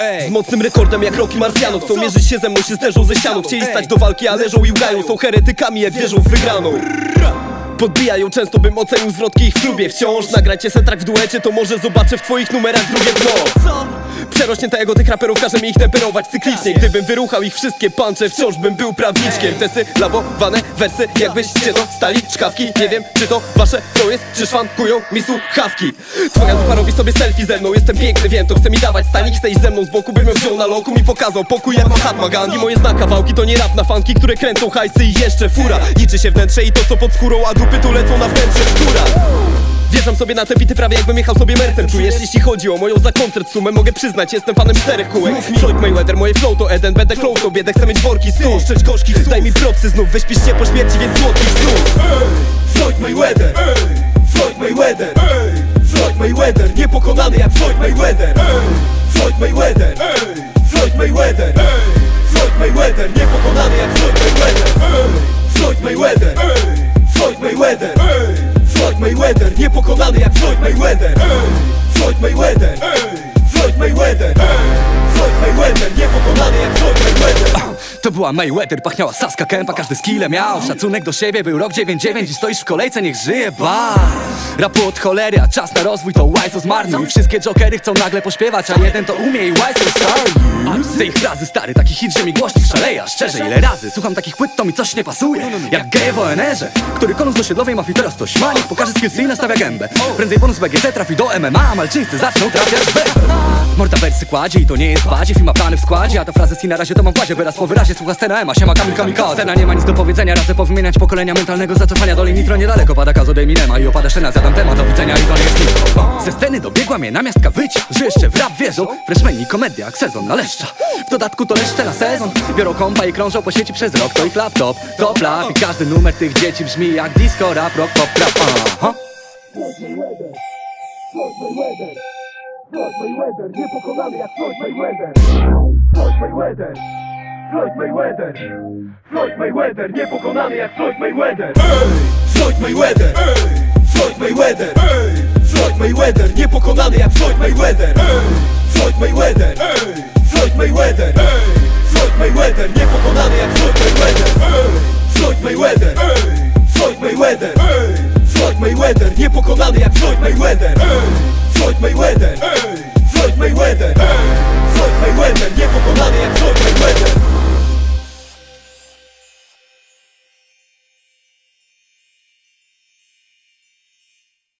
Z mocnym rekordem jak Rocky Marciano. Chcą mierzyć się ze mną, się zderzą ze ścianą. Chcieli stać do walki, a leżą i łgają Są heretykami jak wierzą w wygraną. Podbijają często, bym ocenił zwrotki ich w klubie. Wciąż nagrajcie setrak w duecie, to może zobaczę w twoich numerach drugie dno Co? Przerośnie tego tych raperów, każe mi ich temperować cyklicznie. Gdybym wyruchał ich wszystkie pancze, wciąż bym był prawniczkiem. Tesy, labowane wersy, jakbyście to stali szkawki Nie wiem, czy to wasze flow jest, czy szwankują mi słuchawki. Twoja dupa robi sobie selfie ze mną, jestem piękny, wiem, to. Chce mi dawać stanik Chce iść ze mną z boku, bym ją wziął na loku. Mi pokazał pokój jak Mahatma Gandhi. Moje zna kawałki to nie rap na fanki, które kręcą hajsy i jeszcze fura. Liczy się wnętrze i to co pod skórą, a dupy tu lecą na wnętrze skóra Wjeżdżam sobie na te bity prawie jakbym jechał sobie mercem Czujesz, jeśli chodzi o moją za koncert sumę Mogę przyznać, jestem fanem czterech kółek. Floyd Mayweather, moje flow to Eden Będę flow to biedę, chcę mieć worki stół Szczeć gorzki, daj mi propsy znów Wyśpisz się po śmierci, więc słodkich snów Floyd Mayweather. Floyd Mayweather. Floyd Mayweather, niepokonany jak Floyd Mayweather. Floyd Mayweather. Floyd Mayweather. Floyd Mayweather, niepokonany jak Floyd Niepokonany jak Floyd Mayweather. Floyd Mayweather. Floyd Mayweather. Floyd Mayweather, niepokonany jak Floyd Mayweather To była Mayweather, pachniała Saska Kępa, każdy skille miał. Szacunek do siebie, był rok 99 i stoisz w kolejce, niech żyje bar. Rapu od cholery, a czas na rozwój to łajco zmarnuj. Wszystkie jokery chcą nagle pośpiewać, a jeden to umie i łajco sorry Z tej frazy stary, taki hit, że mi głośnik szaleje A szczerze, ile razy słucham takich płyt, to mi coś nie pasuje. Jak geje w ONR-ze, który konus do siedlowej mafii teraz to śmanie Pokaże skillsy i nastawia gębę. Prędzej bonus BGT trafi do MMA, a malczyńcy zaczną trafiać w Morda wersy kładzie i to nie jest badziew i ma plany w składzie A ta fraza si na razie to mam w wyraz po wyrazie Słucha scena Ema, siema Kamil Kamikaze. Scena nie ma nic do powiedzenia, radzę powymieniać pokolenia mentalnego zacofania Dolej nitro niedaleko, pada kazo do Eminema I opada szena, zjadam temat, do widzenia i to nie jest nic. Ze sceny dobiegła mnie namiastka wyć, że jeszcze w rap wierzą. Freshmeni, komedia, jak sezon na leszcza W dodatku to leszcze na sezon. Biorą kompa i krążą po sieci przez rok To ich laptop, top i każdy numer tych dzieci brzmi jak disco, rap, rock, pop, trap. Aha. Floyd Mayweather, jak Floyd Mayweather. Floyd Mayweather Floyd Mayweather Floyd Mayweather, niepokonany jak Floyd Mayweather Floyd Mayweather Floyd Mayweather Floyd Mayweather, niepokonany jak Floyd Mayweather Floyd Mayweather Floyd Mayweather Floyd Mayweather, niepokonany jak Floyd Mayweather Floyd Mayweather Floyd Mayweather Floyd Mayweather, niepokonany jak Floyd Mayweather Floyd Mayweather Floyd Mayweather Floyd Mayweather, niepokonany jak Floyd Mayweather